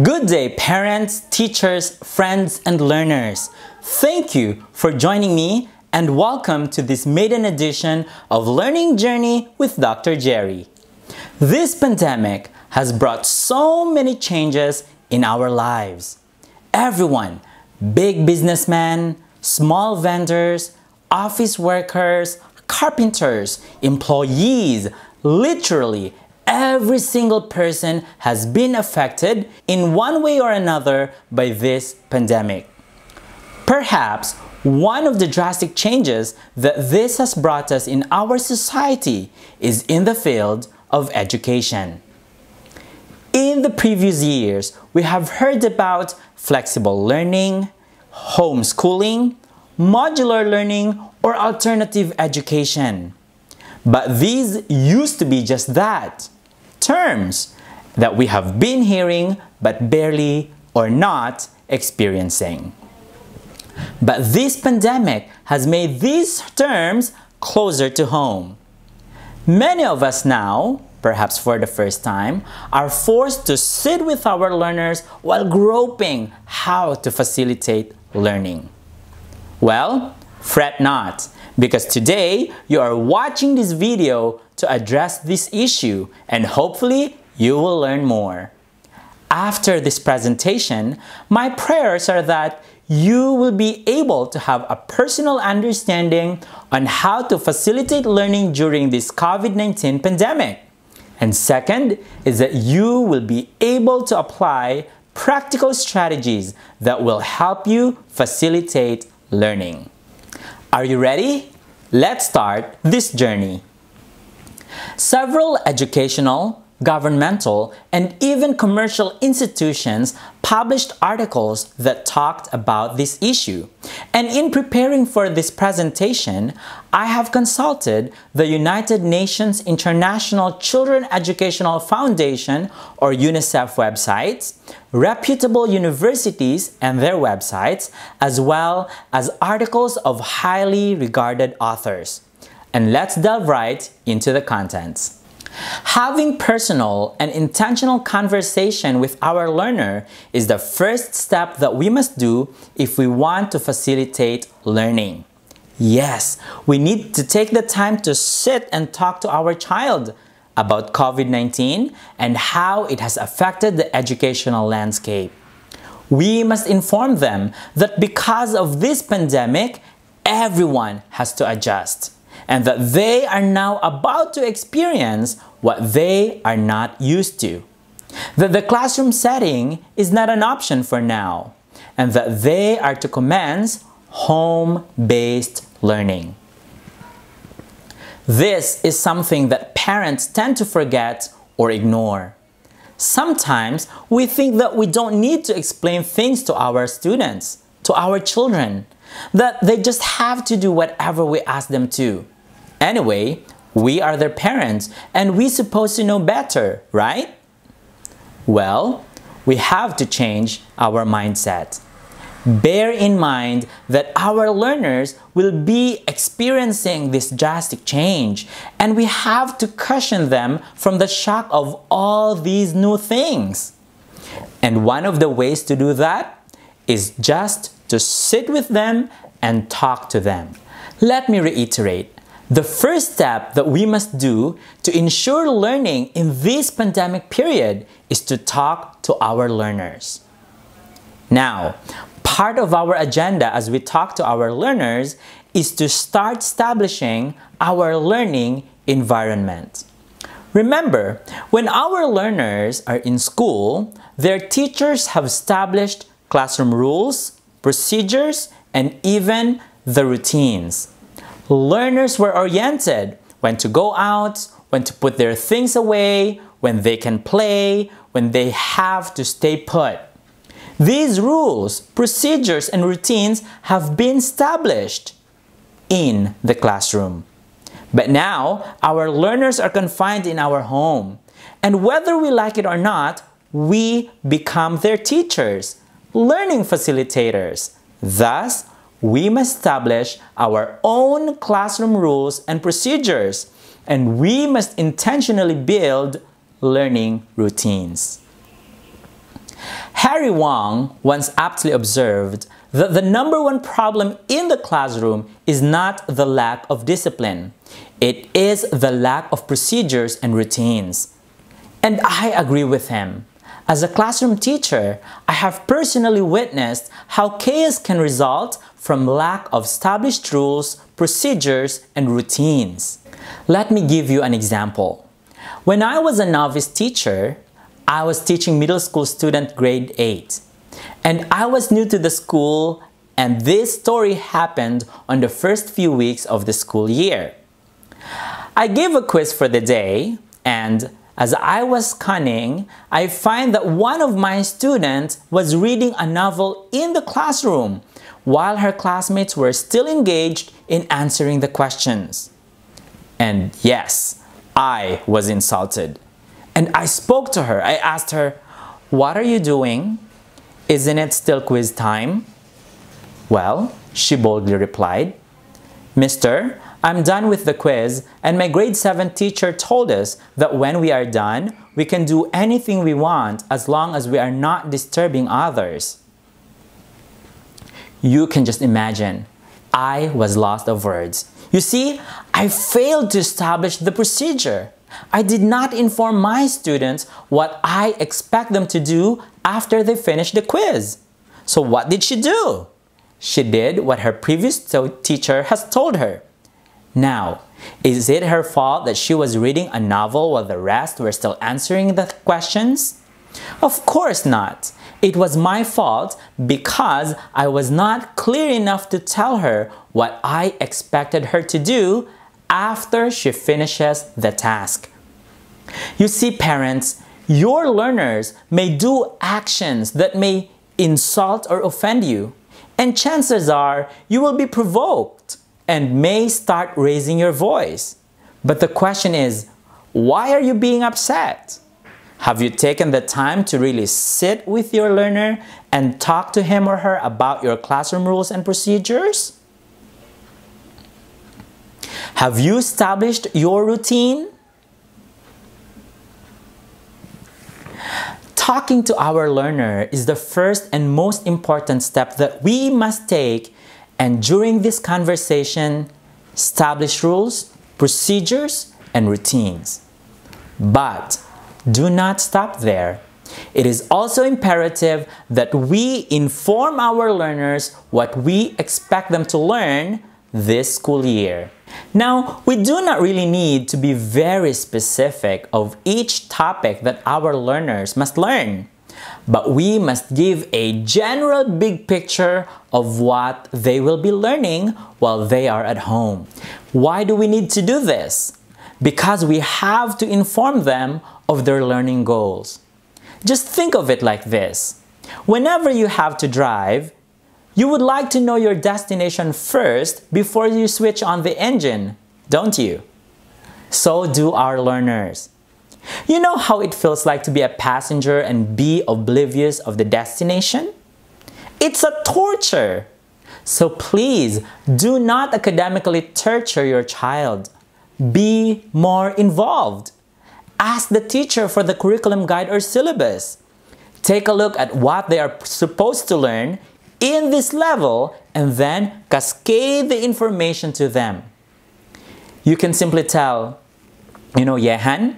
Good day, parents, teachers, friends, and learners. Thank you for joining me and welcome to this maiden edition of Learning Journey with Dr. Jerry. This pandemic has brought so many changes in our lives. Everyone, big businessmen, small vendors, office workers, carpenters, employees, literally every single person has been affected in one way or another by this pandemic. Perhaps one of the drastic changes that this has brought us in our society is in the field of education. In the previous years, we have heard about flexible learning, homeschooling, modular learning, or alternative education. But these used to be just that terms that we have been hearing but barely or not experiencing. But this pandemic has made these terms closer to home. Many of us now, perhaps for the first time, are forced to sit with our learners while groping how to facilitate learning. Well, fret not, because today you are watching this video to address this issue and hopefully you will learn more. After this presentation, my prayers are that you will be able to have a personal understanding on how to facilitate learning during this COVID-19 pandemic. And second is that you will be able to apply practical strategies that will help you facilitate learning. Are you ready? Let's start this journey. Several educational, governmental, and even commercial institutions published articles that talked about this issue. And in preparing for this presentation, I have consulted the United Nations International Children Educational Foundation or UNICEF websites, reputable universities and their websites, as well as articles of highly regarded authors. And let's delve right into the contents. Having personal and intentional conversation with our learner is the first step that we must do if we want to facilitate learning. Yes, we need to take the time to sit and talk to our child about COVID-19 and how it has affected the educational landscape. We must inform them that because of this pandemic, everyone has to adjust and that they are now about to experience what they are not used to. That the classroom setting is not an option for now, and that they are to commence home-based learning. This is something that parents tend to forget or ignore. Sometimes we think that we don't need to explain things to our students, to our children, that they just have to do whatever we ask them to. Anyway, we are their parents and we supposed to know better, right? Well, we have to change our mindset. Bear in mind that our learners will be experiencing this drastic change and we have to cushion them from the shock of all these new things. And one of the ways to do that is just to sit with them and talk to them. Let me reiterate. The first step that we must do to ensure learning in this pandemic period is to talk to our learners. Now, part of our agenda as we talk to our learners is to start establishing our learning environment. Remember, when our learners are in school, their teachers have established classroom rules, procedures, and even the routines learners were oriented when to go out, when to put their things away, when they can play, when they have to stay put. These rules, procedures, and routines have been established in the classroom. But now, our learners are confined in our home. And whether we like it or not, we become their teachers, learning facilitators. Thus, we must establish our own classroom rules and procedures, and we must intentionally build learning routines. Harry Wong once aptly observed that the number one problem in the classroom is not the lack of discipline. It is the lack of procedures and routines. And I agree with him. As a classroom teacher, I have personally witnessed how chaos can result from lack of established rules, procedures, and routines. Let me give you an example. When I was a novice teacher, I was teaching middle school student grade 8. And I was new to the school and this story happened on the first few weeks of the school year. I gave a quiz for the day and as I was cunning, I find that one of my students was reading a novel in the classroom while her classmates were still engaged in answering the questions. And yes, I was insulted. And I spoke to her. I asked her, What are you doing? Isn't it still quiz time? Well, she boldly replied, Mister, I'm done with the quiz, and my grade 7 teacher told us that when we are done, we can do anything we want as long as we are not disturbing others. You can just imagine, I was lost of words. You see, I failed to establish the procedure. I did not inform my students what I expect them to do after they finish the quiz. So what did she do? She did what her previous teacher has told her. Now, is it her fault that she was reading a novel while the rest were still answering the questions? Of course not. It was my fault because I was not clear enough to tell her what I expected her to do after she finishes the task. You see, parents, your learners may do actions that may insult or offend you, and chances are you will be provoked and may start raising your voice. But the question is, why are you being upset? Have you taken the time to really sit with your learner and talk to him or her about your classroom rules and procedures? Have you established your routine? Talking to our learner is the first and most important step that we must take and during this conversation, establish rules, procedures, and routines. But do not stop there. It is also imperative that we inform our learners what we expect them to learn this school year. Now, we do not really need to be very specific of each topic that our learners must learn, but we must give a general big picture of what they will be learning while they are at home. Why do we need to do this? Because we have to inform them of their learning goals. Just think of it like this. Whenever you have to drive, you would like to know your destination first before you switch on the engine, don't you? So do our learners. You know how it feels like to be a passenger and be oblivious of the destination? It's a torture. So please do not academically torture your child. Be more involved. Ask the teacher for the curriculum guide or syllabus. Take a look at what they are supposed to learn in this level and then cascade the information to them. You can simply tell, you know, Yehan,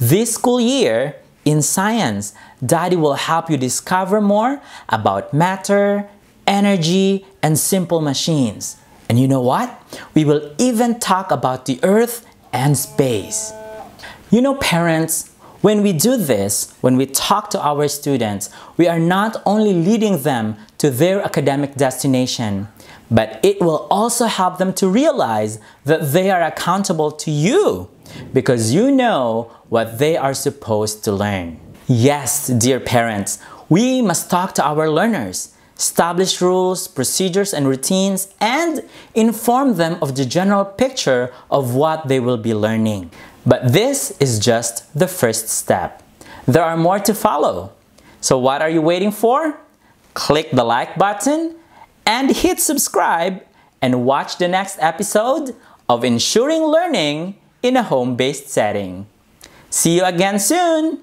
this school year in science, Daddy will help you discover more about matter, energy, and simple machines. And you know what? We will even talk about the earth and space. You know, parents, when we do this, when we talk to our students, we are not only leading them to their academic destination, but it will also help them to realize that they are accountable to you because you know what they are supposed to learn. Yes, dear parents, we must talk to our learners, establish rules, procedures, and routines, and inform them of the general picture of what they will be learning. But this is just the first step. There are more to follow. So what are you waiting for? Click the like button and hit subscribe and watch the next episode of Ensuring Learning in a Home-Based Setting. See you again soon!